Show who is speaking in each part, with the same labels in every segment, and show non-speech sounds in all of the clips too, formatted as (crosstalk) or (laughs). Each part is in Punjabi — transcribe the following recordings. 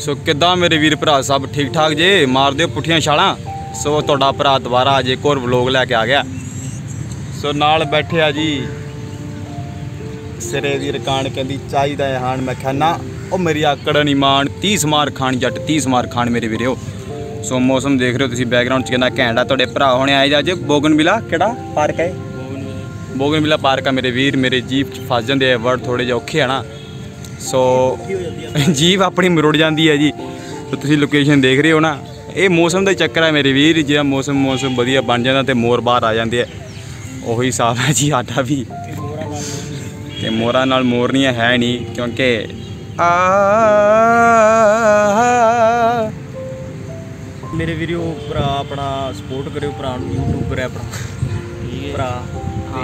Speaker 1: ਸੋ ਕਿੱਦਾਂ ਮੇਰੇ ਵੀਰ ਭਰਾ ਸਭ ਠੀਕ ਠਾਕ ਜੇ? ਮਾਰ ਦਿਓ ਪੁੱਠੀਆਂ ਛਾਲਾਂ? ਸੋ ਤੁਹਾਡਾ ਭਰਾ ਦੁਬਾਰਾ ਅੱਜ ਇੱਕ ਹੋਰ ਵਲੋਗ ਲੈ ਕੇ ਆ ਗਿਆ। ਸੋ ਨਾਲ ਬੈਠੇ ਆ ਜੀ। ਸਿਰੇ ਦੀ ਰਕਾਨ ਕਹਿੰਦੀ ਚਾਹੀਦਾ ਹੈ ਹਾਣ ਮੈਂ ਖਾਨਾ। ਉਹ ਮੇਰੀ ਆਕੜ ਨਹੀਂ ਮਾਣ। 30 ਮਾਰ ਖਾਣ ਜੱਟ 30 ਮਾਰ ਖਾਣ ਮੇਰੇ ਵੀਰਿਓ ਸੋ ਮੌਸਮ ਦੇਖ ਰਹੇ ਹੋ ਤੁਸੀਂ ਬੈਕਗ੍ਰਾਉਂਡ ਚ ਕਿੰਨਾ ਘੈਂਟ ਆ। ਤੁਹਾਡੇ ਭਰਾ ਹੁਣੇ ਆਏ ਜੀ ਅੱਜ। ਬੋਗਨਵਿਲਾ ਕਿਹੜਾ ਪਾਰਕ ਹੈ? ਬੋਗਨਵਿਲਾ। ਪਾਰਕ ਆ ਮੇਰੇ ਵੀਰ। ਮੇਰੇ ਜੀਪ ਚ ਫਸ ਜਾਂਦੇ ਆ। ਵਰਡ ਥੋੜੇ ਜਿਹਾ ਔਖੇ ਆ ਨਾ। ਸੋ (laughs) ਜੀਪ ਆਪਣੀ ਮਰੁੜ ਜਾਂਦੀ ਹੈ ਜੀ। ਤੇ ਤੁਸੀਂ ਲੋਕੇਸ਼ਨ ਦੇਖ ਰਹੇ ਹੋ ਨਾ। ਇਹ ਮੌਸਮ ਦਾ ਚੱਕਰ ਹੈ ਮੇਰੇ ਵੀਰ। ਜਿਹੜਾ ਮੌਸਮ ਮੌਸਮ ਵਧੀਆ ਬਣ ਜਾਂਦਾ ਤੇ ਮੋਰ ਬਾਹਰ ਆ ਜਾਂਦੇ ਆ। ਉਹੀ ਹਿਸਾਬ ਹੈ ਜੀ ਸਾਡਾ ਵੀ। ਤੇ ਮੋਰਾਂ ਨਾਲ ਮੋਰਨੀਆਂ ਹੈ ਨਹੀਂ। ਕਿਉਂਕਿ ਆ
Speaker 2: ਮੇਰੇ ਵੀਰੋ ਭਰਾ ਆਪਣਾ ਸਪੋਰਟ ਕਰਿਓ ਭਰਾ ਨੂੰ ਯੂਟਿਊਬਰ ਹੈ ਆਪਣਾ। ਭਰਾ।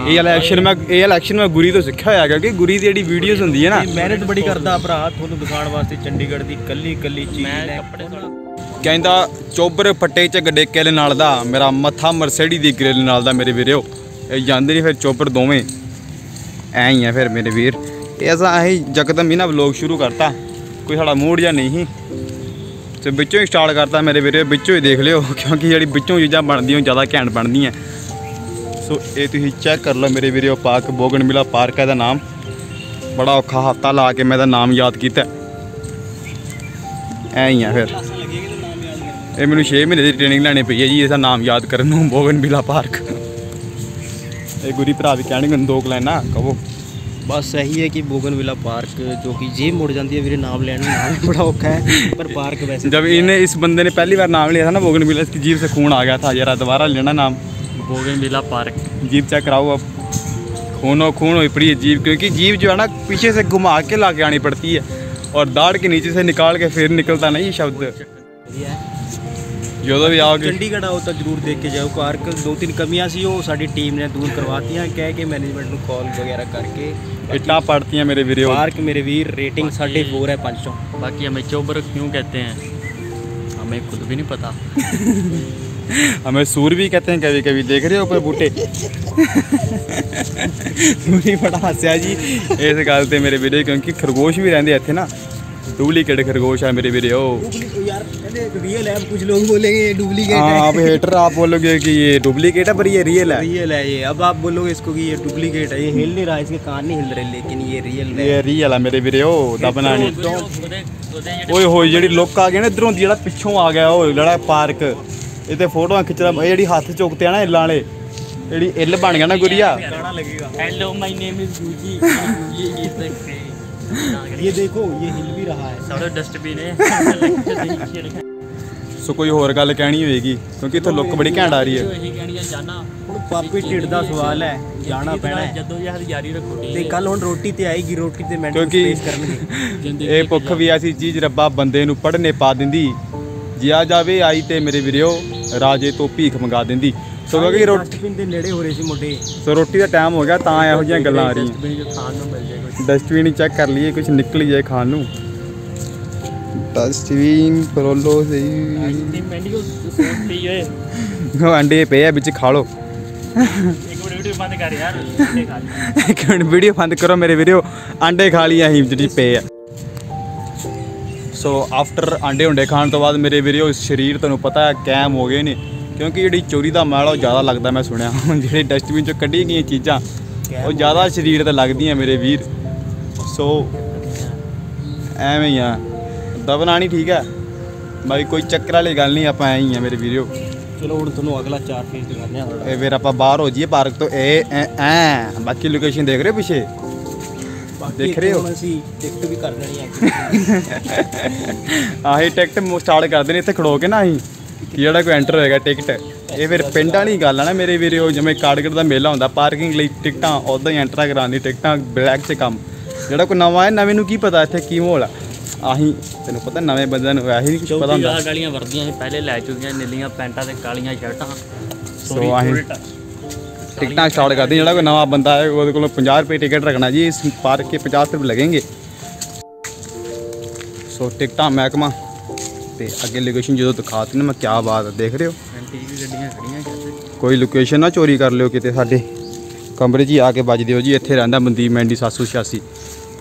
Speaker 1: ਇਹ ਇਲੈਕਸ਼ਨ ਮੈਂ ਇਹ ਇਲੈਕਸ਼ਨ ਮੈਂ ਗੁਰੀ ਤੋਂ ਸਿੱਖਿਆ ਹੋਇਆ ਕਿਉਂਕਿ ਗੁਰੀ ਦੀ ਜਿਹੜੀ ਵੀਡੀਓਜ਼ ਹੁੰਦੀ ਹੈ ਨਾ।
Speaker 2: ਮਿਹਨਤ ਬੜੀ ਕਰਦਾ ਭਰਾ ਤੁਹਾਨੂੰ ਦਿਖਾਉਣ ਵਾਸਤੇ ਚੰਡੀਗੜ੍ਹ ਦੀ ਕੱਲੀ ਕੱਲੀ ਚੀਜ਼ ਲੈ
Speaker 1: ਕਹਿੰਦਾ ਚੋਬਰ ਫੱਟੇ ਚ ਗੱਡੇ ਕਿਲ ਨਾਲ ਦਾ ਮੇਰਾ ਮੱਥਾ ਮਰਸੇਡੀ ਦੀ ਗ੍ਰਿਲ ਨਾਲ ਦਾ ਮੇਰੇ ਵੀਰਿਓ ਇਹ ਜਾਂਦੇ ਨਹੀਂ ਫਿਰ ਚੋਬਰ ਦੋਵੇਂ। ਐ ਹੀ ਆ ਫਿਰ ਮੇਰੇ ਵੀਰ। ਇਹ ਅਸਾਂ ਅਸੀਂ ਜਕਦਮ ਹੀ ਨਾ ਵਲੋਗ ਸ਼ੁਰੂ ਕਰਤਾ। ਕੋਈ ਸਾਡਾ ਮੂਡ ਜਾਂ ਨਹੀਂ। ਸੀ ਤੇ ਵਿੱਚੋਂ ਹੀ ਸਟਾਰਟ ਕਰਤਾ ਮੇਰੇ ਵੀਰੇ। ਵਿੱਚੋਂ ਹੀ ਦੇਖ ਲਿਓ ਕਿਉਂਕਿ ਜਿਹੜੀ ਵਿੱਚੋਂ ਚੀਜ਼ਾਂ ਬਣਦੀਆਂ ਉਹ ਜ਼ਿਆਦਾ ਘੈਂਟ ਬਣਦੀਆਂ। ਸੋ ਇਹ ਤੁਸੀਂ ਚੈੱਕ ਕਰ ਲਓ ਮੇਰੇ ਵੀਰੋ ਪਾਰਕ ਬੋਗਨਮਿਲਾ ਪਾਰਕ ਹੈ ਦਾ ਨਾਮ। ਬੜਾ ਔਖਾ ਹਫਤਾ ਲਾ ਕੇ ਮੈਂ ਦਾ ਨਾਮ ਯਾਦ ਕੀਤਾ। ਐ ਹੀ ਆ ਫਿਰ। ਇਹ ਮੈਨੂੰ 6 ਮਹੀਨੇ ਦੀ ਟ੍ਰੇਨਿੰਗ ਲੈਣੀ ਪਈ ਹੈ ਜੀ ਇਹਦਾ ਨਾਮ ਯਾਦ ਕਰਨ ਨੂੰ ਬੋਗਨਵਿਲਾ ਪਾਰਕ। ਇਹ ਗੁਰੀ ਭਰਾ ਵੀ ਕਹਿਣਗੇ ਦੋ ਲਾਈਨਾਂ ਕਹੋ।
Speaker 2: ਬਸ ਇਹੀ ਹੈ ਕਿ ਬੋਗਨ ਬੋਗਨਵਿਲਾ ਪਾਰਕ ਜੋ ਕਿ ਜੇ ਮੁੜ ਜਾਂਦੀ ਹੈ ਵੀਰੇ ਨਾਮ ਲੈਣ ਨੂੰ ਨਾਮ ਬੜਾ ਔਖਾ ਹੈ ਪਰ ਪਾਰਕ ਵੈਸੇ
Speaker 1: ਜਦ ਇਹਨੇ ਇਸ ਬੰਦੇ ਨੇ ਪਹਿਲੀ ਵਾਰ ਨਾਮ ਲਿਆ ਸੀ ਨਾ ਬੋਗਨਵਿਲਾ ਇਸ ਦੀ ਜੀਵ ਸਕੂਨ ਆ ਗਿਆ ਥਾ ਯਾਰਾ ਦੁਬਾਰਾ ਲੈਣਾ ਨਾਮ।
Speaker 2: Bougainvillea park.
Speaker 1: जीप चेक कराओ अब। खूनो खून हो पड़ी है जीप क्योंकि जीप जो है ना पीछे से घुमा के ला आनी पड़ती है। और दाढ़ के नीचे से निकाल के फिर निकलता नहीं शब्द। जो तो भी
Speaker 2: आओ चंडीगढ़ आओ तो ज़रूर देख के जाओ। कार दो तीन कमियाँ सी हो साड़ी टीम ने दूर करवाती हैं कह के मैनेजमेंट को कॉल
Speaker 1: वगैरह करके। इतना पड़ती हैं मेरे वीडियो
Speaker 2: पार्क मेरे वीर रेटिंग साढ़े फोर है पाँच सौ।
Speaker 3: बाकी हमें चौबर क्यों कहते हैं? हमें खुद भी नहीं पता। (laughs)
Speaker 1: हमें सूर भी कहते हैं कभी कभी देख रहे हो ऊपर बूटे? सूरी बड़ा हंसया जी। इस गल से मेरे वीडियो क्योंकि खरगोश भी रहते इतने ना। डुप्लीकेट खरगोश है मेरे वीडियो।
Speaker 2: रियल है कुछ लोग बोलेंगे डुप्लीकेट
Speaker 1: है आप हेटर आप बोलोगे कि ये डुप्लीकेट है पर ये रियल है।
Speaker 2: रियल है ये। अब आप बोलोगे इसको कि ये डुप्लीकेट है। ये हिल नहीं रहा इसके कान नहीं हिल रहे लेकिन ये रियल है।
Speaker 1: ये रियल है मेरे वीडियो दबना नहीं। ओए हो जेडी लुक आ गई ना इधरों जेड़ा पिछों आ गया ओ लड़ा पार्क ਇਹ ਤੇ ਫੋਟੋਆਂ ਖਿੱਚਦਾ ਇਹ ਜਿਹੜੀ ਹੱਥ ਚੁੱਕਤੇ ਆ ਨਾ ਇੱਲਾਂ ਵਾਲੇ ਜਿਹੜੀ ਇੱਲ ਬਣ ਗਿਆ ਨਾ ਗੁਰੀਆ
Speaker 2: गाना लगेगा
Speaker 3: hello my name is Guji ये ये सकते
Speaker 2: ये देखो ये हिल भी रहा है
Speaker 3: सारे डस्टबिन है
Speaker 1: ਸੋ ਕੋਈ ਹੋਰ ਗੱਲ ਕਹਿਣੀ ਹੋਏਗੀ ਕਿਉਂਕਿ ਇੱਥੇ ਲੁੱਕ ਬੜੀ ਘੈਂਟ ਆ ਰਹੀ ਹੈ
Speaker 3: ਇਹੀ ਕਹਿਣੀਆਂ ਜਾਣਾ
Speaker 2: ਹੁਣ ਪਾਪੀ ਢਿੱਡ ਦਾ ਸਵਾਲ ਹੈ ਜਾਣਾ ਪੈਣਾ ਹੈ
Speaker 3: ਜਦੋਂ ਇਹ ਜਾਰੀ ਰੱਖੋ
Speaker 2: ਤੇ ਕੱਲ ਹੁਣ ਰੋਟੀ ਤੇ ਆਏਗੀ ਰੋਟੀ ਤੇ ਮੈਂਟਲ
Speaker 1: ਕਿਉਂਕਿ-
Speaker 2: ਸਪੇਸ ਕਰਨਗੇ
Speaker 1: ਇਹ ਭੁੱਖ ਵੀ ਐਸੀ ਚੀਜ਼ ਰੱਬਾ ਬੰਦੇ ਨੂੰ ਪੜਨੇ ਪਾ ਦਿੰਦੀ ਜਿਆ ਜਾਵੇ ਆਈ ਤੇ ਮੇਰੇ ਵੀਰਿਓ ਰਾਜੇ ਤੋਂ ਭੀਖ ਮੰਗਾ ਦਿੰਦੀ। ਸੋ ਕਿਉਂਕਿ ਰੋਟੀ
Speaker 2: ਡਸਟਬਿਨ ਦੇ ਨੇੜੇ ਹੋ ਰਹੇ ਸੀ ਮੁੰਡੇ
Speaker 1: ਸੋ ਰੋਟੀ ਦਾ ਟਾਈਮ ਹੋ ਗਿਆ ਤਾਂ ਇਹੋ ਜਿਹੀਆਂ ਗੱਲਾਂ ਆ ਰਹੀਆਂ।
Speaker 3: ਡਸਟਬਿਨ ਜੋ ਖਾਣ ਨੂੰ ਮਿਲ ਜਾਏ ਕੁਝ
Speaker 1: ਡਸਟਬਿਨ ਹੀ ਚੈੱਕ ਕਰ ਲਈਏ ਕੁਝ ਨਿਕਲ ਹੀ ਜਾਏ ਖਾਣ ਨੂੰ। ਡਸਟਬਿਨ ਪਰੋਲੋ ਸਹੀ।
Speaker 3: ਤੇ ਮੈਂਡੀਓ ਸੋਚਦੀ ਓਏ।
Speaker 1: ਉਹ ਅੰਡੇ ਪਏ ਆ ਵਿੱਚ ਖਾ ਲਓ।
Speaker 3: ਇੱਕ ਵੀਡੀਓ ਬੰਦ ਕਰ ਯਾਰ। (laughs) ਇਹ ਖਾ ਲਈ।
Speaker 1: ਇੱਕ ਮਿੰਟ ਵੀਡੀਓ ਬੰਦ ਕਰੋ ਮੇਰੇ ਵੀਡੀਓ ਅੰਡੇ ਖਾ ਲਈ ਅਸੀਂ ਜਿਹੜੀ ਪਏ ਆ। ਸੋ ਆਫਟਰ ਅੰਡੇ ਹੁੰਡੇ ਖਾਣ ਤੋਂ ਬਾਅਦ ਮੇਰੇ ਵੀਡੀਓ ਸਰੀਰ ਤੁਹਾਨੂੰ ਪਤਾ ਹੈ ਕੈਮ ਹੋ ਗਏ ਨੇ। ਕਿਉਂਕਿ ਜਿਹੜੀ ਚੋਰੀ ਦਾ ਮੈਲ ਉਹ ਜ਼ਿਆਦਾ ਲੱਗਦਾ ਮੈਂ ਸੁਣਿਆ। ਜਿਹੜੇ ਡਸਟਬਿਨ ਚੋਂ ਕੱਢੀ ਗਈਆਂ ਚੀਜ਼ਾਂ ਉਹ ਜ਼ਿਆਦਾ ਸਰੀਰ ਤੇ ਲੱਗਦੀਆਂ ਮੇਰੇ ਵੀਰ। ਸੋ ਐਵੇਂ ਹੀ ਆ। ਦਬਨਾ ਨਹੀਂ ਠੀਕ ਹੈ। ਬਾਈ ਕੋਈ ਚੱਕਰ ਵਾਲੀ ਗੱਲ ਨਹੀਂ ਆਪਾਂ ਐਂ ਹੀ ਆ ਮੇਰੇ ਵੀਡੀਓ
Speaker 2: ਚਲੋ ਹੁਣ ਤੁਹਾਨੂੰ ਅਗਲਾ ਚਾਰ ਫੇਸ ਦਿਖਾਉਂਦੇ ਆ
Speaker 1: ਇਹ ਫਿਰ ਆਪਾਂ ਬਾਹਰ ਹੋ ਜਾਈਏ ਪਾਰਕ ਤੋਂ। ਇਹ ਐ ਐ। ਬਾਕੀ ਲੋਕੇਸ਼ਨ ਦੇਖ ਰਹੇ ਹੋ ਪਿੱਛੇ? ਦੇਖ ਰਹੇ ਹੋ?
Speaker 2: ਅਸੀਂ ਟਿਕਟ ਵੀ ਕਰ ਲੈਣੀ ਹੈ (laughs)
Speaker 1: ਆਹੀ ਟਿਕਟ ਸਟਾਰਟ ਕਰਦੇ ਨੇ ਇੱਥੇ ਖੜੋ ਕੇ ਨਾ ਅਸੀਂ। ਜਿਹੜਾ ਕੋਈ ਐਂਟਰ ਹੋਏਗਾ ਟਿਕਟ। ਇਹ ਫਿਰ ਪਿੰਡਾਂ ਵਾਲੀ ਗੱਲ ਆ ਨਾ ਮੇਰੇ ਵੀਰੇ ਉਹ ਜਿਵੇਂ ਕਾਰਡਗੜ ਦਾ ਮੇਲਾ ਹੁੰਦਾ ਪਾਰਕਿੰਗ ਲਈ ਟਿਕਟਾਂ ਉਦਾਂ ਹੀ ਐਂਟਰ ਕਰਾਉਣੀ ਟਿਕਟਾਂ ਬਲੈਕ 'ਚ ਕੰਮ। ਜਿਹੜਾ ਕੋਈ ਨਵਾਂ ਹੈ ਨਵੇਂ ਨੂੰ ਕੀ ਪਤਾ ਇੱਥੇ ਕੀ ਮਾਹੌਲ ਆ? ਆਹੀਂ ਤੈਨੂੰ ਪਤਾ ਨਵੇਂ ਬੰਦਿਆਂ ਨੂੰ ਆਹੀ ਨਹੀਂ ਕੁਝ ਪਤਾ ਹੁੰਦਾ।
Speaker 3: ਚੌਥੀ ਗਾਲੀਆਂ ਵਰਦੀਆਂ ਸੀ ਪਹਿਲੇ ਲੈ ਚੁੱਕੀਆਂ ਨੀਲੀਆਂ ਪੈਂਟਾਂ ਤੇ ਕਾਲੀਆਂ ਸ਼ਰਟਾਂ।
Speaker 1: ਸੋ ਆਹੀਂ। ਟਿਕਟਾਂ ਸਟਾਰਟ ਕਰਦੇ ਜਿਹੜਾ ਕੋਈ ਨਵਾਂ ਬੰਦਾ ਹੈ ਉਹਦੇ ਕੋਲੋਂ 50 ਰੁਪਏ ਟਿਕਟ ਰੱਖਣਾ ਜੀ ਇਸ ਪਾਰਕ ਕੇ 50 ਰੁਪਏ ਲੱਗेंगे। ਸੋ ਟਿਕਟਾਂ ਮਹਿਕਮਾ ਤੇ ਅੱਗੇ ਲੋਕੇਸ਼ਨ ਜਦੋਂ ਦਿਖਾਤੀ ਨਾ ਮੈਂ ਕਿਆ ਬਾਤ ਦੇਖ ਰਹੇ ਹੋ? ਕੋਈ ਲੋਕੇਸ਼ਨ ਨਾ ਚੋਰੀ ਕਰ ਲਿਓ ਕਿਤੇ ਸਾਡੇ। ਕਮਰੇ 'ਚ ਹੀ ਆ ਕੇ ਵੱਜ ਦਿਓ ਜੀ ਇੱਥੇ ਰਹਿੰਦਾ ਮਨਦੀਪ ਮੈਂਡੀ 786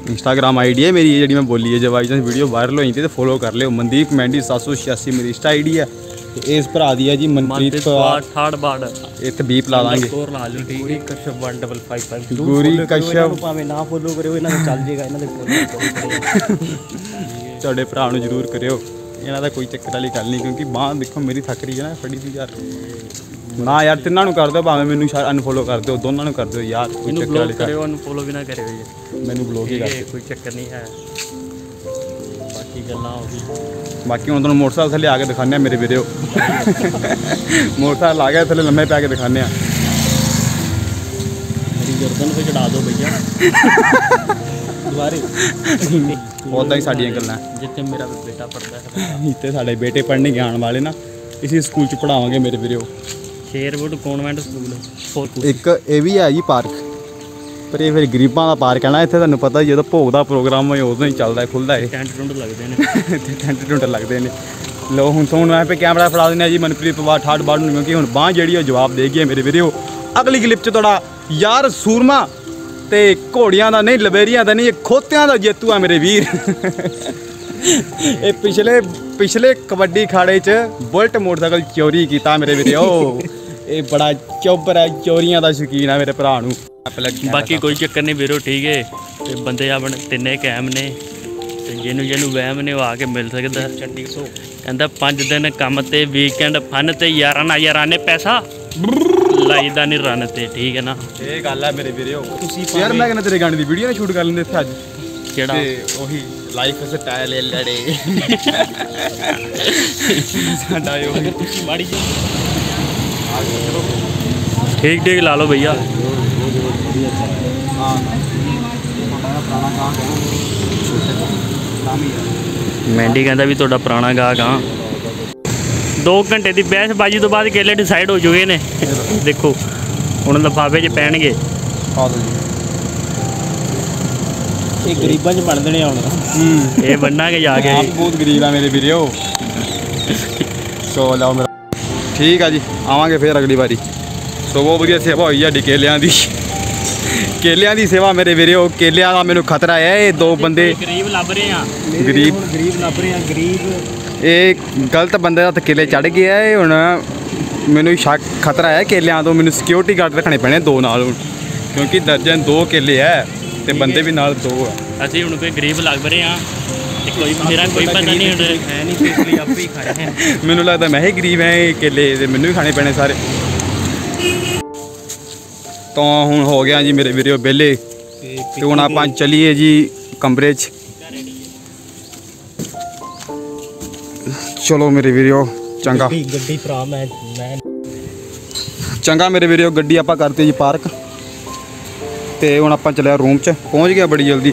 Speaker 1: ਇੰਸਟਾਗ੍ਰam ਆਈਡੀ ਹੈ ਮੇਰੀ ਇਹ ਜਿਹੜੀ ਮੈਂ ਬੋਲੀ ਹੈ ਜਵਾਈ ਤਾਂ ਵੀਡੀਓ ਵਾਇਰਲ ਹੋਈ ਤੇ ਫੋਲੋ ਕਰ ਲਿਓ। ਮਨਦੀਪ ਮੈਂਡੀ 786 ਮੇਰੀ ਇੰਸਟਾ ਆਈਡੀ ਹੈ। ਤੇ ਇਸ ਭਰਾ ਦੀ ਹੈ ਜੀ ਮਨਪ੍ਰੀਤ ਪਵਾਰ
Speaker 3: ਠਾੜ ਬਾੜ।
Speaker 1: ਇੱਥੇ ਬੀਪ ਲਾ ਦਾਂਗੇ।
Speaker 3: ਸਕੋਰ ਲਾ ਲਿਓ ਠੀਕ
Speaker 2: ਗੂਰੀ ਕਸ਼ਪ 1555
Speaker 1: ਗੂਰੀ ਕਸ਼ਪ।
Speaker 2: ਭਾਵੇਂ ਨਾ ਫੋਲੋ ਕਰਿਓ ਇਹਨਾਂ ਨੂੰ ਚੱਲ ਜੇਗਾ ਇਹਨਾਂ ਦੇ ਫੋਲੋ
Speaker 1: ਤੁਹਾਡੇ ਭਰਾ ਨੂੰ ਜ਼ਰੂਰ ਕਰਿਓ। ਇਹਨਾਂ ਦਾ ਕੋਈ ਚੱਕਰ ਵਾਲੀ ਗੱਲ ਨਹੀਂ ਕਿਉਂਕਿ ਬਾਂਹ ਦੇਖੋ ਮੇਰੀ ਥੱਕ ਰਹੀ ਹੈ ਨਾ ਫੜੀ ਦੀ ਯਾਰ। ਨਾ ਯਾਰ ਤਿੰਨਾਂ ਨੂੰ ਕਰ ਦਿਓ ਭਾਵੇਂ ਮੈਨੂੰ ਸ਼ਾਇਦ ਅਨਫੋਲੋ ਕਰ ਦਿਓ ਦੋਨਾਂ ਨੂੰ ਕਰ ਦਿਓ ਯਾਰ ਕੋਈ ਚੱਕਰ ਵਾਲੀ ਗੱਲ
Speaker 3: ਕਰਿਓ ਉਹਨੂੰ ਫੋਲੋ ਵੀ ਨਾ ਕਰਿਓ ਜੀ।
Speaker 1: ਮੈਨੂੰ ਬਲੌਗ ਹੀ ਕਰ
Speaker 3: ਕੋਈ ਚੱਕਰ ਨਹੀਂ ਹੈ। ਬਾਕੀ ਗੱਲਾਂ ਹੋ ਗਈ
Speaker 1: ਬਾਕੀ ਹੁਣ ਤੁਹਾਨੂੰ ਮੋਟਰਸਾਈਕਲ ਥੱਲੇ ਆ ਕੇ ਦਿਖਾਉਂਦੇ ਆ ਮੇਰੇ ਵੀਡੀਓ ਮੋਟਰਸਾਈਕਲ ਆ ਗਿਆ ਥੱਲੇ ਲੰਮੇ ਪੈ ਕੇ ਦਿਖਾਉਂਦੇ ਆ
Speaker 3: ਮੇਰੀ ਗਰਦਨ 'ਤੇ ਚੜਾ ਦਿਓ ਭਈਆ
Speaker 2: ਦੁਬਾਰੇ।
Speaker 1: ਉਦਾਂ ਹੀ ਸਾਡੀਆਂ ਗੱਲਾਂ।
Speaker 3: ਜਿੱਥੇ ਮੇਰਾ ਬੇਟਾ ਪੜਦਾ ਹੈ।
Speaker 1: ਇੱਥੇ ਸਾਡੇ ਬੇਟੇ ਪੜ੍ਹਨੇ ਜਾਣ ਵਾਲੇ ਨਾ। ਇਸੇ ਸਕੂਲ ਚ ਪੜਾਵਾਂਗੇ ਮੇਰੇ ਵੀਡੀਓ
Speaker 3: ਸ਼ੇਰਵੁੱਡ ਕਨਵੈਂਟ ਸਕੂਲ।
Speaker 1: ਇੱਕ ਇਹ ਵੀ ਹੈ ਜੀ ਪਾਰਕ ਪਰ ਇਹ ਫਿਰ ਗਰੀਬਾਂ ਦਾ ਪਾਰਕ ਹੈ ਨਾ ਇੱਥੇ ਤੁਹਾਨੂੰ ਪਤਾ ਜਦੋਂ ਭੋਗ ਦਾ ਪ੍ਰੋਗਰਾਮ ਹੋਏ ਉਦੋਂ ਹੀ ਚੱਲਦਾ ਹੈ ਖੁੱਲਦਾ ਹੈ।
Speaker 3: ਟੈਂਟ ਟੁੰਡ ਲੱਗਦੇ ਨੇ।
Speaker 1: ਇੱਥੇ ਟੈਂਟ ਟੁੰਟ ਲੱਗਦੇ ਨੇ। ਲੋ ਹੁਣ ਤੋਂ ਮੈਂ ਪੇ ਕੈਮਰਾ ਫੜਾ ਦਿੰਦੇ ਆ ਜੀ ਮਨਪ੍ਰੀਤ ਪਵਾਰ ਠਾੜ ਬਾੜ ਨੂੰ ਕਿਉਂਕਿ ਹੁਣ ਬਾਹ ਜਿਹੜੀ ਉਹ ਜਵਾਬ ਦੇ ਗਈ ਹੈ ਮੇਰੇ ਵੀਡੀਓ ਅਗਲੀ ਕਲਿੱਪ ਚ ਤੁਹਾਡਾ ਯਾਰ ਸੂਰਮਾ ਤੇ ਘੋੜੀਆਂ ਦਾ ਨਹੀਂ ਲਵੇਰੀਆਂ ਦਾ ਨਹੀਂ ਇਹ ਖੋਤਿਆਂ ਦਾ ਜੇਤੂ ਆ ਮੇਰੇ ਵੀਰ। ਇਹ ਪਿਛਲੇ ਪਿਛਲੇ ਕਬੱਡੀ ਖਾੜੇ 'ਚ ਬੁਲਟ ਮੋਟਰਸਾਈਕਲ ਚੋਰੀ ਕੀਤਾ ਮੇਰੇ ਵੀਰੋ। ਇਹ ਬੜਾ ਚੌਬਰ ਹੈ ਚੋਰੀਆਂ ਦਾ ਸ਼ੌਕੀਨ ਆ ਮੇਰੇ ਭਰਾ ਨੂੰ।
Speaker 3: ਬਾਕੀ ਕੋਈ ਚੱਕਰ ਨਹੀਂ ਵੀਰੋ ਠੀਕ ਹੈ ਤੇ ਬੰਦੇ ਆਪਣੇ ਤਿੰਨੇ ਕਾਇਮ ਨੇ। ਤੇ ਜਿਹਨੂੰ ਜਿਹਨੂੰ ਵਹਿਮ ਨੇ ਉਹ ਆ ਕੇ ਮਿਲ ਸਕਦਾ। ਕਹਿੰਦਾ ਪੰਜ ਦਿਨ ਕੰਮ ਤੇ ਵੀਕਐਂਡ ਫਨ ਤੇ ਯਾਰਾਂ ਨਾਲ ਯਾਰਾਂ ਨੇ ਪੈਸਾ। ਲਾਈਦਾ ਨਹੀਂ ਰਨ ਤੇ ਠੀਕ ਹੈ ਨਾ।
Speaker 1: ਇਹ ਗੱਲ ਹੈ ਮੇਰੇ ਵੀਰੋ।
Speaker 2: ਤੁਸੀਂ
Speaker 1: ਯਾਰ ਮੈਂ ਕਹਿੰਦਾ ਤੇਰੇ ਗਾਣੇ ਦੀ ਵੀਡੀਓ ਨਾ ਸ਼ੂਟ ਕਰ ਲੈਂਦੇ ਇੱਥੇ ਅੱਜ।
Speaker 3: ਕਿਹੜਾ?
Speaker 1: ਤੇ ਉਹੀ ਲਾਈਫ ਸਟਾਈਲ ਲੜੇ। ਸਾਡਾ ਉਹੀ।
Speaker 2: ਮਾੜੀ ਜੀ
Speaker 3: ਠੀਕ ਠੀਕ ਲਾ ਲਓ ਭਈਆ।
Speaker 1: ਹਾਂ
Speaker 3: ਮੈਂਡੀ ਕਹਿੰਦਾ ਵੀ ਤੁਹਾਡਾ ਪੁਰਾਣਾ ਗਾਹਕ ਆ 2 ਘੰਟੇ ਦੀ ਬਹਿਸ ਬਾਜੀ ਤੋਂ ਬਾਅਦ ਕੇਲੇ ਡਿਸਾਈਡ ਹੋ ਚੁੱਕੇ ਨੇ। ਦੇਖੋ ਹੁਣ ਲਫਾਫੇ 'ਚ ਪੈਣਗੇ।
Speaker 1: ਆ ਜੀ
Speaker 2: ਇਹ ਗਰੀਬਾਂ 'ਚ ਬਣਦੇ ਨੇ ਹੁਣ।
Speaker 1: ਹੂੰ।
Speaker 3: ਇਹ ਬੰਨਾਂਗੇ ਜਾ ਕੇ।
Speaker 1: ਆਪ ਬਹੁਤ ਗਰੀਬ ਆ ਮੇਰੇ ਵੀਰੋ ਸੋ ਲਓ ਮੇਰਾ ਠੀਕ ਆ ਜੀ ਆਵਾਂਗੇ ਫੇਰ ਅਗਲੀ ਵਾਰੀ। ਸੋ ਬਹੁਤ ਵਧੀਆ ਸੇਵਾ ਹੋਈ ਸਾਡੀ ਕੇਲਿਆਂ ਦੀ। ਕੇਲਿਆਂ ਦੀ ਸੇਵਾ ਮੇਰੇ ਵੀਰੋ ਕੇਲਿਆਂ ਦਾ ਮੈਨੂੰ ਖਤਰਾ ਹੈ ਇਹ ਦੋ ਬੰਦੇ
Speaker 3: ਗਰੀਬ ਲੱਭ ਰਹੇ ਆ।
Speaker 1: ਗਰੀਬ-
Speaker 2: ਗਰੀਬ ਲੱਭ ਰਹੇ ਆ ਗਰੀਬ।
Speaker 1: ਇਹ ਗਲਤ ਬੰਦੇ ਦਾ ਕੇਲੇ ਚੜ ਗਿਆ ਇਹ ਹੁਣ ਮੈਨੂੰ ਸ਼ੱਕ ਖਤਰਾ ਹੈ ਕੇਲਿਆਂ ਤੋਂ ਮੈਨੂੰ ਸਿਕਿਉਰਿਟੀ ਗਾਰਡ ਰੱਖਣੇ ਪੈਣੇ ਦੋ ਨਾਲ ਹੁਣ ਕਿਉਂਕਿ ਦਰਜਨ ਦੋ ਕੇਲੇ ਹੈ ਤੇ ਬੰਦੇ ਵੀ ਨਾਲ ਦੋ ਆ।
Speaker 3: ਅਸੀਂ ਹੁਣ ਕੋਈ ਗਰੀਬ ਲੱਭ ਰਹੇ ਆ ਤੇ ਕੋਈ ਮੇਰਾ ਕੋਈ ਪਤਾ ਨਹੀਂ ਹੁਣ।
Speaker 2: ਹੈ ਨਹੀਂ ਇਸ ਲਈ ਆਪੇ ਹੀ ਖਾਏ ਹੈ (laughs)
Speaker 1: ਮੈਨੂੰ ਲੱਗਦਾ ਮੈਂ ਹੀ ਗਰੀਬ ਐ ਇਹ ਕੇਲੇ ਤੇ ਮੈਨੂੰ ਵੀ ਖਾਣੇ ਪੈਣੇ ਸਾਰੇ। ਤਾਂ ਹੁਣ ਹੋ ਗਿਆ ਜੀ ਮੇਰੇ ਵੀਡੀਓ ਵਿਹਲੇ।
Speaker 2: ਤੇ
Speaker 1: ਹੁਣ ਆਪਾਂ ਚੱਲੀਏ ਜੀ ਕਮਰੇ 'ਚ। ਚਲੋ ਮੇਰੇ ਵੀਡੀਓ ਚੰਗਾ।
Speaker 2: ਗੱਡੀ ਭਰਾ ਮੈਂ ਮੈਂ
Speaker 1: ਚੰਗਾ ਮੇਰੇ ਵੀਡੀਓ ਗੱਡੀ ਆਪਾਂ ਕਰਤੀ ਜੀ ਪਾਰਕ। ਤੇ ਹੁਣ ਆਪਾਂ ਚੱਲਿਆ ਰੂਮ 'ਚ। ਪਹੁੰਚ ਗਿਆ ਬੜੀ ਜਲਦੀ।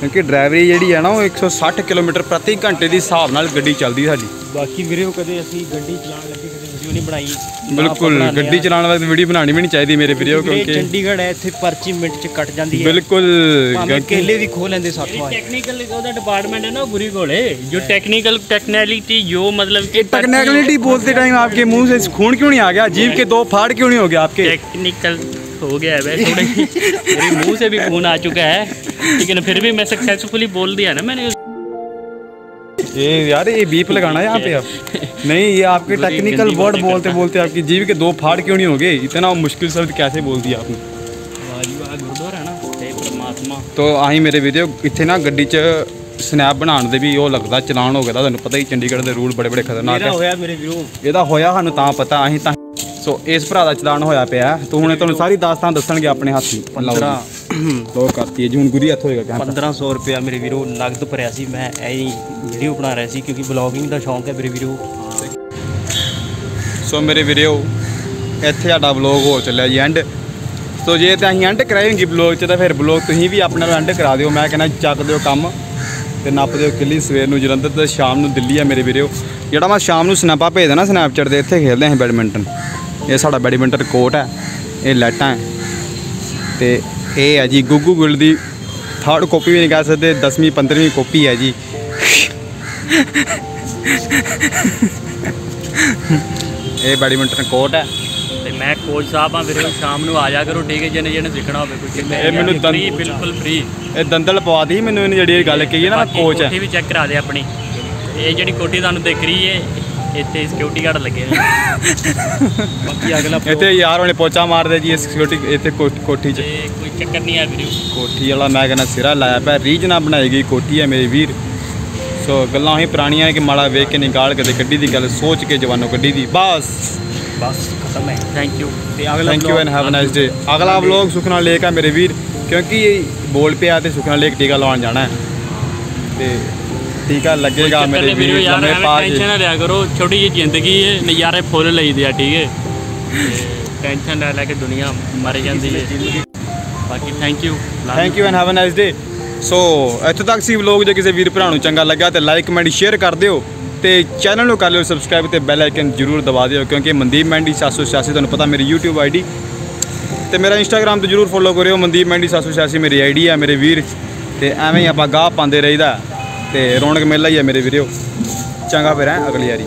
Speaker 1: ਕਿਉਂਕਿ ਡਰਾਈਵਰੀ ਜਿਹੜੀ ਹੈ ਨਾ ਉਹ 160 ਕਿਲੋਮੀਟਰ ਪ੍ਰਤੀ ਘੰਟੇ ਦੀ ਹਿਸਾਬ ਨਾਲ ਗੱਡੀ ਚੱਲਦੀ ਸਾਡੀ।
Speaker 2: ਬਾਕੀ ਵੀਡੀਓ ਕਦੇ ਅਸੀਂ ਗੱਡੀ ਚਲਾਉਣ ਲੱਗੇ ਵੀਡੀਓ ਨਹੀਂ ਬਣਾਈ
Speaker 1: ਬਿਲਕੁਲ ਗੱਡੀ ਚਲਾਉਣ ਵਕਤ ਵੀਡੀਓ ਬਣਾਣੀ ਵੀ ਨਹੀਂ ਚਾਹੀਦੀ ਮੇਰੇ ਵੀਡੀਓ ਕਿਉਂਕਿ
Speaker 2: ਚੰਡੀਗੜ੍ਹ ਹੈ ਇੱਥੇ ਪਰਚੀ ਮਿੰਟ ਚ ਕੱਟ ਜਾਂਦੀ ਹੈ।
Speaker 1: ਬਿਲਕੁਲ
Speaker 2: ਕੇਲੇ ਵੀ ਖੋ ਲੈਂਦੇ ਸਾਥੋਂ
Speaker 3: ਟੈਕਨੀਕਲ ਉਹਦਾ ਡਿਪਾਰਟਮੈਂਟ ਹੈ ਨਾ ਗੁਰੀ ਕੋਲੇ ਜੋ ਟੈਕਨੀਕਲ ਟੈਕਨੈਲਿਟੀ ਜੋ मतलब कि
Speaker 1: टेक्निकलिटी बोलते टाइम आपके मुंह से खून क्यों नहीं आ गया जीव के दो फाड़ क्यों नहीं हो गया आपके
Speaker 3: टेक्निकल हो गया है मेरे मुंह से भी खून आ चुका है लेकिन फिर भी मैं सक्सेसफुली बोल दिया ना मैंने
Speaker 1: ये यार ये बीप लगाना है यहाँ पे अब नहीं ये आपके
Speaker 3: बुरी
Speaker 1: टेक्निकल
Speaker 3: गंदी
Speaker 1: वर्ड
Speaker 3: बातें
Speaker 1: बोलते बोलते आपकी जीभ के दो फाड़ क्यों नहीं हो गए इतना मुश्किल शब्द कैसे बोल दिया आपने
Speaker 3: वाजी वाह गुरुद्वारा है ना हे परमात्मा
Speaker 1: ਤੋ ਆਹੀ ਮੇਰੇ ਵੀਡੀਓ ਇੱਥੇ ਨਾ ਗੱਡੀ 'ਚ ਸਨੈਪ ਬਣਾਉਣ ਦੇ ਵੀ ਉਹ ਲੱਗਦਾ ਚਲਾਨ ਹੋ ਗਿਆ ਤਾਂ ਤੁਹਾਨੂੰ ਪਤਾ ਹੀ ਚੰਡੀਗੜ੍ਹ ਦੇ ਰੂਲ ਬੜੇ ਬੜੇ ਖਤਰਨਾਕ
Speaker 2: ਮੇਰਾ
Speaker 1: ਹੈ
Speaker 2: ਹੋਇਆ ਮੇਰੇ ਵੀਰੋ
Speaker 1: ਇਹਦਾ ਹੋਇਆ ਸਾਨੂੰ ਤਾਂ ਪਤਾ ਅਸੀਂ ਤਾਂ ਸੋ ਇਸ ਭਰਾ ਦਾ ਚਲਾਨ ਹੋਇਆ ਪਿਆ ਤੋ ਹੁਣੇ ਤੁਹਾਨੂੰ ਸਾਰੀ ਦਾਸਤਾਨ ਦੱਸਣਗੇ ਆਪਣੇ ਹੱਥੀ
Speaker 2: 15
Speaker 1: ਲੋ ਕਰਤੀ ਹੈ ਜੀ ਹੁਣ ਗੁਰੀ ਹੱਥ ਹੋਏਗਾ ਕਹਿੰਦਾ
Speaker 2: 1500 ਰੁਪਇਆ ਮੇਰੇ ਵੀਰੋ ਨਗਦ ਭਰਿਆ ਸੀ ਮੈਂ ਐ ਹੀ ਵੀਡੀਓ ਬਣਾ ਰਿਹਾ ਸੀ ਕਿਉਂਕਿ ਬਲੌਗਿੰਗ ਦਾ ਸ਼ੌਂਕ ਹੈ ਮੇਰੇ ਵੀਰੋ।
Speaker 1: ਸੋ ਮੇਰੇ ਵੀਡੀਓ ਇੱਥੇ ਸਾਡਾ ਵਲੌਗ ਹੋ ਚੱਲਿਆ ਜੀ ਐਂਡ ਸੋ ਜੇ ਤਾਂ ਅਸੀਂ ਐਂਡ ਕਰਾਏਂਗੇ ਵਲੌਗ 'ਚ ਤਾਂ ਫਿਰ ਵਲੌਗ ਤੁਸੀਂ ਵੀ ਆਪਣੇ ਨਾਲ ਐਂਡ ਕਰਾ ਦਿਓ। ਮੈਂ ਕਹਿੰਦਾ ਚੱਕ ਦਿਓ ਕੰਮ ਤੇ ਨੱਪ ਦਿਓ ਕਿੱਲੀ ਸਵੇਰ ਨੂੰ ਜਲੰਧਰ ਤੇ ਸ਼ਾਮ ਨੂੰ ਦਿੱਲੀ ਆ ਮੇਰੇ ਵੀਡੀਓ ਜਿਹੜਾ ਮੈਂ ਸ਼ਾਮ ਨੂੰ ਸਨੈਪਾਂ ਭੇਜਦਾ ਨਾ ਸਨੈਪਚੈਟ ਦੇ ਇੱਥੇ ਖੇਡਦੇ ਹਾਂ ਬੈਡਮਿੰਟਨ ਇਹ ਸਾਡਾ ਬੈਡਮਿੰਟਨ ਕੋਰਟ ਹੈ ਇਹ ਲਾਈਟਾਂ ਹੈ। ਤੇ ਇਹ ਹੈ ਜੀ ਗੁੱਗੂ ਗੁੱਲ ਦੀ ਥਰਡ ਕਾਪੀ ਵੀ ਨਹੀਂ ਕਹਿ ਸਕਦੇ 10ਵੀਂ 15ਵੀਂ ਕਾਪੀ ਹੈ ਜੀ। ਇਹ ਬੈਡਮਿੰਟਨ ਕੋਰਟ ਹੈ। ਤੇ
Speaker 3: ਮੈਂ ਕੋਚ ਸਾਹਿਬ ਆ ਵੀਰੇ ਸ਼ਾਮ ਨੂੰ ਆ ਜਾ ਕਰੋ ਠੀਕ ਹੈ ਜਿਹਨੇ ਜਿਹਨੇ ਸਿੱਖਣਾ ਹੋਵੇ ਕੋਈ
Speaker 1: ਇਹ ਮੈਨੂੰ
Speaker 3: free, ਬਿਲਕੁਲ ਫ੍ਰੀ
Speaker 1: ਇਹ ਦੰਦਲ ਪਵਾ ਦੀ ਮੈਨੂੰ ਇਹਨੇ ਜਿਹੜੀ ਗੱਲ ਕਹੀ ਹੈ ਨਾ ਕੋਚ ਹੈ।
Speaker 3: ਵੀ ਚੈੱਕ ਕਰਾ ਦੇ ਆਪਣੀ। ਇਹ ਜਿਹੜੀ ਕੋਠੀ ਤੁਹਾਨੂੰ ਦਿਖ ਰਹੀ ਹੈ ਇੱਥੇ ਸਿਕਿਉਰਿਟੀ ਗਾਰਡ ਲੱਗੇ ਨੇ (laughs)
Speaker 2: ਬਾਕੀ ਅਗਲਾ
Speaker 1: ਇੱਥੇ ਯਾਰ ਉਹਨੇ ਪੋਚਾ ਮਾਰਦੇ ਜੀ ਇਸ ਸਿਕਿਉਰਿਟੀ ਇੱਥੇ ਕੋਠੀ 'ਚ।
Speaker 3: ਕੋਈ ਚੱਕਰ ਨਹੀਂ ਆ ਵੀਰੇ।
Speaker 1: ਕੋਠੀ ਵਾਲਾ ਮੈਂ ਕਹਿੰਦਾ ਸਿਰਾ ਲਾਇਆ ਪਿਆ ਰੀਝ ਨਾਲ ਬਣਾਈ ਗਈ ਕੋਠੀ ਹੈ ਮੇਰੇ ਵੀਰ। ਸੋ ਗੱਲਾਂ ਹੀ ਪੁਰਾਣੀਆਂ ਹੈ ਕਿ ਮਾੜਾ ਵੇਖ ਕੇ ਨਿਕਾਲ ਕੇ ਤੇ ਗੱਡੀ ਦੀ ਗੱਲ ਸੋਚ ਕੇ ਜਵਾਨੋ ਗੱਡੀ ਦੀ। ਬਸ।
Speaker 2: ਬਸ ਖਤਮ ਹੈ।
Speaker 3: ਥੈਂਕ ਯੂ
Speaker 2: ਤੇ ਅਗਲਾ
Speaker 1: thank you and have a nice day ਅਗਲਾ ਵਲੌਗ ਸੁਖਨਾ ਲੇਕ ਹੈ ਮੇਰੇ ਵੀਰ ਕਿਉਂਕਿ ਬੋਲ ਪਿਆ ਤੇ ਸੁਖਨਾ ਲੇਕ ਟੀਕਾ ਲਵਾਉਣ ਜਾਣਾ ਹੈ। ਤੇ ਟੀਕਾ ਲੱਗੇਗਾ ਮੇਰੇ ਵੀਰ
Speaker 3: ਯਾਰ
Speaker 1: ਲੰਮੇ ਪਾ
Speaker 3: ਟੈਨਸ਼ਨ
Speaker 1: ਕੇ
Speaker 3: ਨਾ ਲਿਆ ਕਰੋ ਛੋਟੀ ਜਿਹੀ ਜ਼ਿੰਦਗੀ ਹੈ ਨਜ਼ਾਰੇ ਫੁੱਲ ਲਈਦੇ ਆ ਠੀਕ ਹੈ ਟੈਨਸ਼ਨ ਲੈ ਲੈ ਕੇ ਦੁਨੀਆ ਮਰ ਜਾਂਦੀ ਹੈ ਬਾਕੀ thank you
Speaker 1: thank you and have a nice day so ਇੱਥੋਂ ਤੱਕ ਸੀ ਵਲੌਗ ਜੇ ਕਿਸੇ ਵੀਰ ਭਰਾ ਨੂੰ ਚੰਗਾ ਲੱਗਾ ਤੇ ਲਾਈਕ ਕਮੈਂਟ ਸ਼ੇਅਰ ਕਰ ਦਿਓ ਤੇ ਚੈਨਲ ਨੂੰ ਕਰ ਲਿਓ ਸਬਸਕ੍ਰਾਈਬ ਤੇ ਬੈਲ ਆਈਕਨ ਜਰੂਰ ਦਬਾ ਦਿਓ ਕਿਉਂਕਿ ਮਨਦੀਪ ਮੈਂਡੀ 786 ਤੁਹਾਨੂੰ ਪਤਾ ਮੇਰੀ YouTube ਆਈਡੀ ਤੇ ਮੇਰਾ ਇੰਸਟਾਗ੍ਰam ਤੇ ਜਰੂਰ ਫੋਲੋ ਕਰਿਓ ਮਨਦੀਪ ਮੈਂਡੀ 786 ਮੇਰੀ ਆਈਡੀ ਹੈ ਮੇਰੇ ਵੀਰ। ਤੇ ਐਵੇਂ ਹੀ ਆਪਾਂ ਗਾਹ ਪਾਉਂਦੇ ਰਹੀਦਾ। ਤੇ ਰੌਣਕ ਮੇਲਾ ਹੀ ਹੈ ਮੇਰੇ ਵੀਰਿਓ ਚੰਗਾ ਫਿਰ ਹੈ ਅਗਲੀ ਵਾਰੀ।